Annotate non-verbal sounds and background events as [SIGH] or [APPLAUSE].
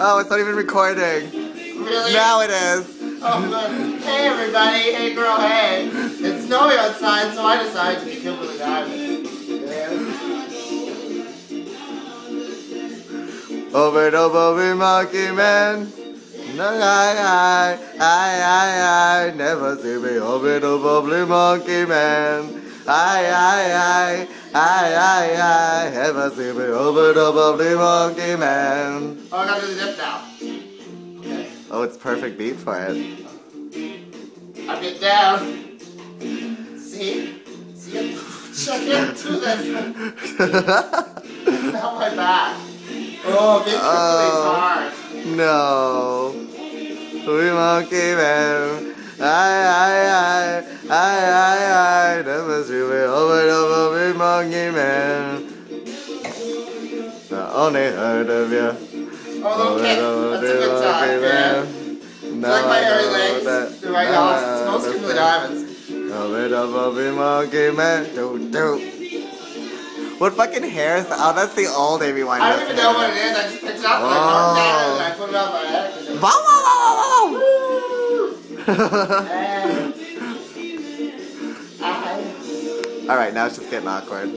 Oh, it's not even recording. Really? Now it is. Oh. Hey, everybody. Hey, girl. Hey. It's snowy outside, so I decided to be killed with a diamond. Over the Bobby Monkey Man. No, I, I, I, I, I never see me over the Bobby Monkey Man. I, I, I, I, I, I, never see me over the Bobby Monkey Man. Oh, I gotta do the dip now. Okay. Oh, it's perfect beat for it. I get down. See? See? [LAUGHS] Check it to this. [LAUGHS] Not my back. Oh, being Oh. is hard. no. We monkey man. I, I, I, I, I, I, never see me over the Bobby Monkey Man. I only heard of you. Oh, okay. That's a good time, man. No, like my hairy legs. They're right no, now. I It's most of the diamonds. Over the Bobby Monkey Man. Do, do. What fucking hair is that? Oh, that's the old Amy Winehouse. I don't even know what it hair. I just picked it up and I put it on my head. it Wow, wow, wow, wow, wow. And I All right, now it's just getting awkward.